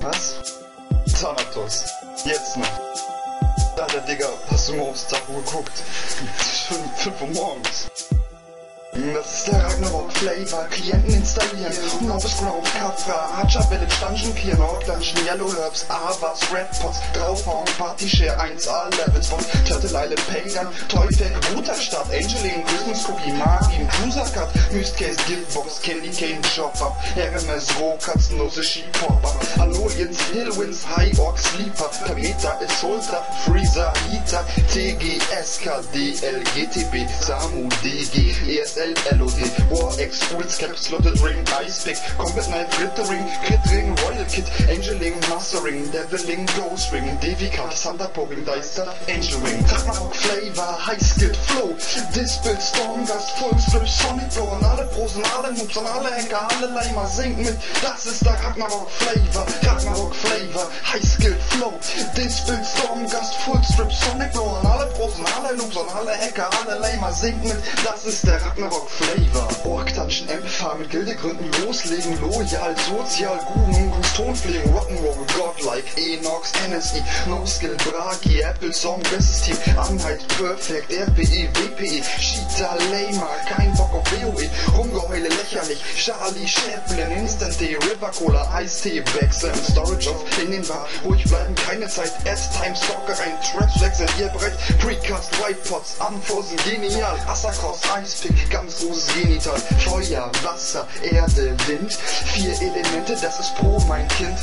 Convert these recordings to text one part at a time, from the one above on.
Was? Thanatos. Jetzt noch. Alter, Digga, hast du mal aufs Tacho geguckt? Schon 5 Uhr morgens. Das ist der Ragnarok. Flavor, Klienten installieren, Novus Grove, Kafra, Archer Village, Dungeon Clear, Nord Dungeon, Yellow Herbs, Avas, Red Pots, draufhauen, Party Share 1A, Level Spot, Turtle Island, Pagan, Teufel, Guterstadt, Angeline, Christmas Cookie, Margin, Cruiser Cut, Mystcase, Giftbox, Candy Cane, Chopper, RMS, Roh, Katzenlose, Skipopper, Aloliens, Hillwinds, High Orc, Sleeper, Tameta, Isolta, Freezer, Heater, TG, SKD, LGTB, Samu, DG, ESL, LOD, War X, Fools Cap, Slotted Ring, Ice Pick, Combat Knife, Glittering, Crit Ring, Royal Kit, Angeling, Mastering, Deviling, Ghost Ring, Devi Card, Thunder Pouring, Dice Angel Ring, Ragnarok Flavor, High Skilled Flow, Dispel, Full Strip, Sonic Blow, und alle Prosen, alle Noobs und alle Hacker, alle Leimer, singt mit, das ist der Ragnarok Flavor, Ragnarok Flavor, High Skilled Flow, Dispel, Full Strip, Sonic Blow, und alle Prosen, alle Noobs und alle Hacker, alle singt mit, das ist der Ragnarok Flavor. Ork Dungeon Empire mit Gildegründen loslegen, loyal, sozial, Guru, Tonpflegen, Rock'n'Roll, Godlike, Enox, NSI, No Skill, Bragi, Apple Song, bestes Team, Anheit, Perfect, RPE, WPE, Cheetah, Lamer, kein Bock auf WoE, Rumgeheule, lächerlich, Charlie, Chaplin, Instant Day, River Cola, Eistee, Wechseln, Storage of in den Bar, ruhig bleiben, keine Zeit, S-Time, Stalkereien, Traps wechseln, ihr bereit, Precast, White Pots, Anfossen, genial, Assacross, Eispick, ganz großes Genital, Feuer, Wasser, Erde, Wind, vier Elemente, das ist Pro, mein Kind,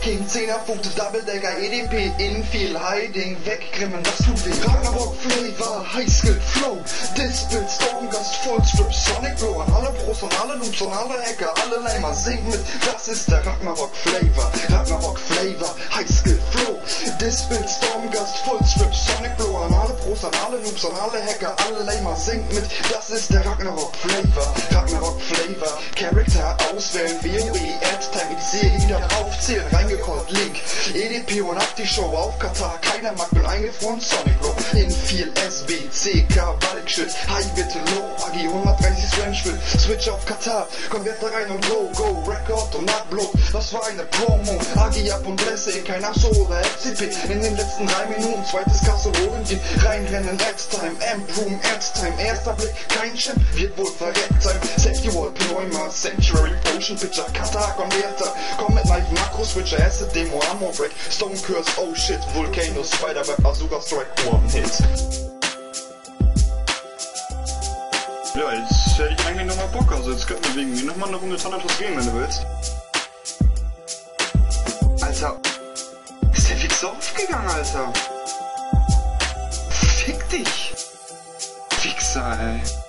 King, 10er Punkte, Double Decker, EDP, Infiel, Hiding, Weggrimmen, das tut weh, Ragnarok, Flavor, High Skill, Flow, Dispel, Stormgast, Full Strip, Sonic Blow, an alle Pros und alle Noobs und alle Hacker, alle Lamer, singt mit, das ist der Ragnarok Flavor, Ragnarok Flavor, High Skill, Flow, Dispel, Stormgast, Full Strip, Sonic Blow, an alle Pros und alle Noobs und alle Hacker, alle Lamer, singt mit, das ist der Ragnarok Flavor, Ragnarok Flavor, Character auswählen, WoE, Ad-Time, ich sehe wieder aufzählen, reingekollt, Link, EDP und ab die Show auf Katar, keiner mag bin eingefroren, Sonic Blow, Infiel, SB, CK, Balkschild, High bitte Low, Agi 130 Rangefield, Switch auf Katar, Konverter rein und go, go, Record und Upload, das war eine Promo, Agi ab und Blessing, kein Achso oder FCP, in den letzten drei Minuten, zweites Castle Orentin, reinrennen, Ad-Time, Amp-Room, Ad-Time, erster Blick, kein Champ, wird wohl verreckt sein, Wall, Pneuma, Sanctuary, Potion Pitcher, Katar, Converter, Comet Knife, Macro Switcher, Acid Demo, Armor Break, Stone Curse, oh shit, Volcano, Spiderweb, Azúcar Strike, One Hit. Ja, jetzt hätte ich eigentlich nochmal Bock, also jetzt könnten wir wegen mir nochmal eine Runde Thanatos gehen, wenn du willst. Alter, ist der Wichser aufgegangen, Alter? Fick dich! Wichser, ey.